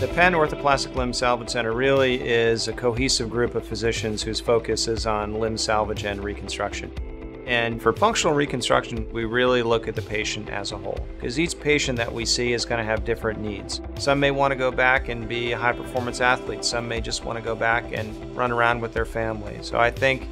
The Penn Orthoplastic Limb Salvage Center really is a cohesive group of physicians whose focus is on limb salvage and reconstruction. And for functional reconstruction, we really look at the patient as a whole because each patient that we see is going to have different needs. Some may want to go back and be a high performance athlete, some may just want to go back and run around with their family. So I think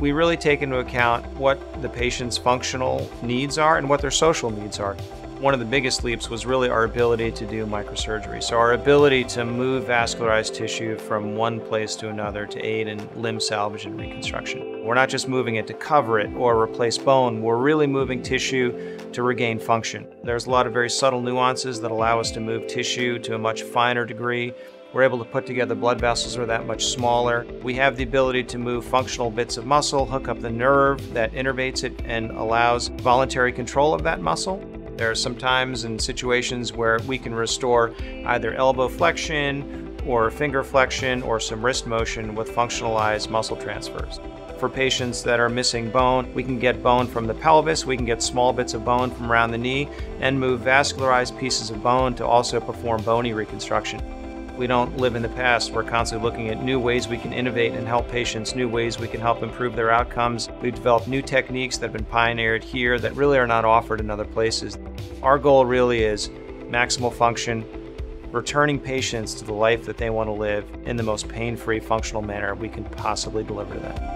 we really take into account what the patient's functional needs are and what their social needs are one of the biggest leaps was really our ability to do microsurgery. So our ability to move vascularized tissue from one place to another to aid in limb salvage and reconstruction. We're not just moving it to cover it or replace bone, we're really moving tissue to regain function. There's a lot of very subtle nuances that allow us to move tissue to a much finer degree we're able to put together blood vessels that are that much smaller. We have the ability to move functional bits of muscle, hook up the nerve that innervates it and allows voluntary control of that muscle. There are some times and situations where we can restore either elbow flexion or finger flexion or some wrist motion with functionalized muscle transfers. For patients that are missing bone, we can get bone from the pelvis, we can get small bits of bone from around the knee, and move vascularized pieces of bone to also perform bony reconstruction. We don't live in the past. We're constantly looking at new ways we can innovate and help patients, new ways we can help improve their outcomes. We've developed new techniques that have been pioneered here that really are not offered in other places. Our goal really is maximal function, returning patients to the life that they want to live in the most pain free, functional manner we can possibly deliver to them.